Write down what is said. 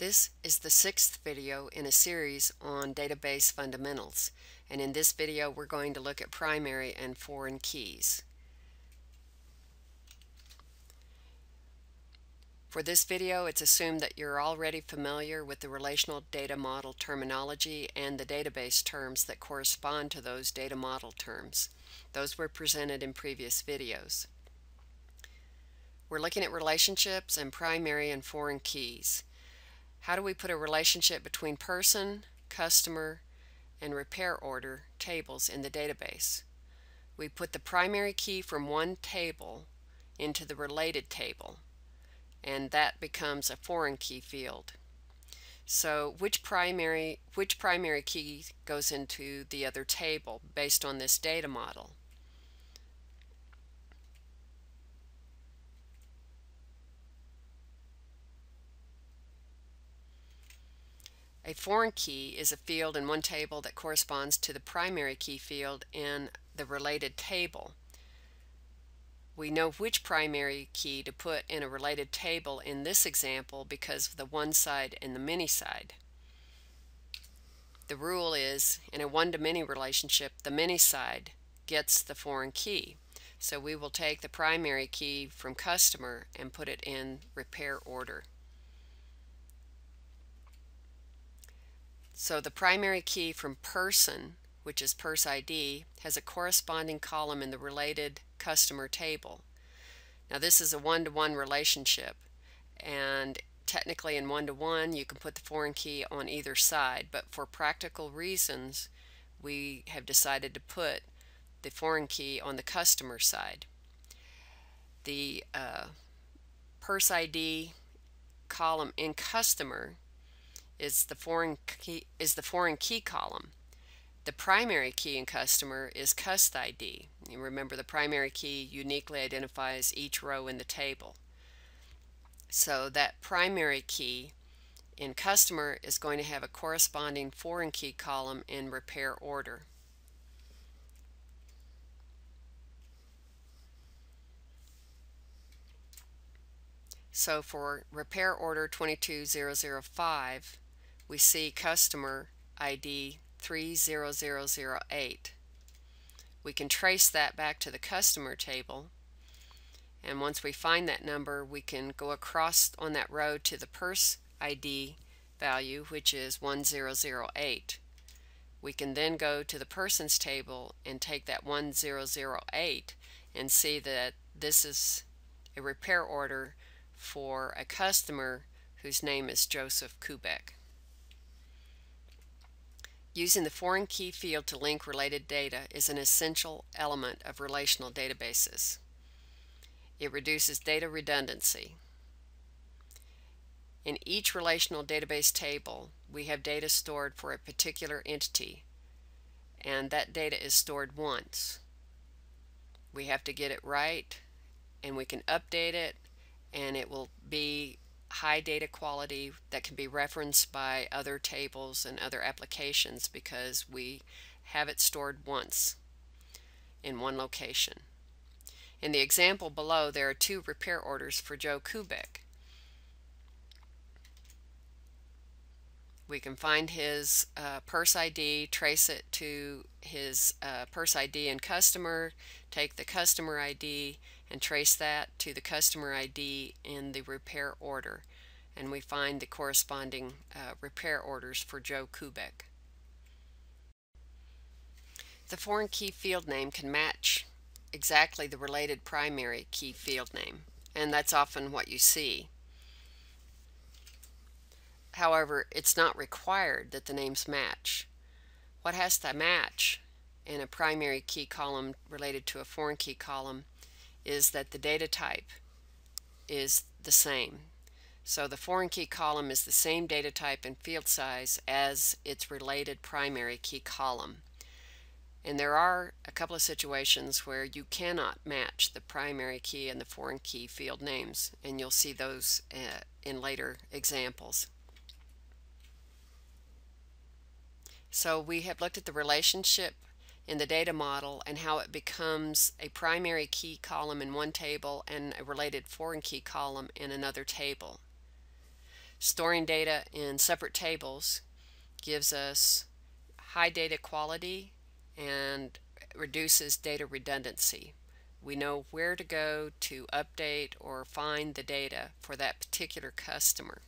This is the sixth video in a series on database fundamentals and in this video we're going to look at primary and foreign keys. For this video it's assumed that you're already familiar with the relational data model terminology and the database terms that correspond to those data model terms. Those were presented in previous videos. We're looking at relationships and primary and foreign keys. How do we put a relationship between person, customer, and repair order tables in the database? We put the primary key from one table into the related table and that becomes a foreign key field. So which primary which primary key goes into the other table based on this data model? A foreign key is a field in one table that corresponds to the primary key field in the related table. We know which primary key to put in a related table in this example because of the one side and the many side. The rule is in a one-to-many relationship the many side gets the foreign key. So we will take the primary key from customer and put it in repair order. So the primary key from person, which is pers ID, has a corresponding column in the related customer table. Now this is a one-to-one -one relationship and technically in one-to-one -one, you can put the foreign key on either side but for practical reasons we have decided to put the foreign key on the customer side. The uh, pers ID column in customer is the foreign key is the foreign key column. The primary key in customer is cust ID. You remember the primary key uniquely identifies each row in the table. So that primary key in customer is going to have a corresponding foreign key column in repair order. So for repair order 22005, we see customer ID 30008. We can trace that back to the customer table and once we find that number we can go across on that row to the pers ID value which is 1008. We can then go to the persons table and take that 1008 and see that this is a repair order for a customer whose name is Joseph Kubek. Using the foreign key field to link related data is an essential element of relational databases. It reduces data redundancy. In each relational database table, we have data stored for a particular entity, and that data is stored once. We have to get it right, and we can update it, and it will be high data quality that can be referenced by other tables and other applications because we have it stored once in one location. In the example below there are two repair orders for Joe Kubek. We can find his uh, pers ID, trace it to his uh, pers ID and customer, take the customer ID and trace that to the customer ID in the repair order. And we find the corresponding uh, repair orders for Joe Kubek. The foreign key field name can match exactly the related primary key field name, and that's often what you see. However, it's not required that the names match. What has to match in a primary key column related to a foreign key column is that the data type is the same. So the foreign key column is the same data type and field size as its related primary key column. And there are a couple of situations where you cannot match the primary key and the foreign key field names, and you'll see those uh, in later examples. So we have looked at the relationship in the data model and how it becomes a primary key column in one table and a related foreign key column in another table. Storing data in separate tables gives us high data quality and reduces data redundancy. We know where to go to update or find the data for that particular customer.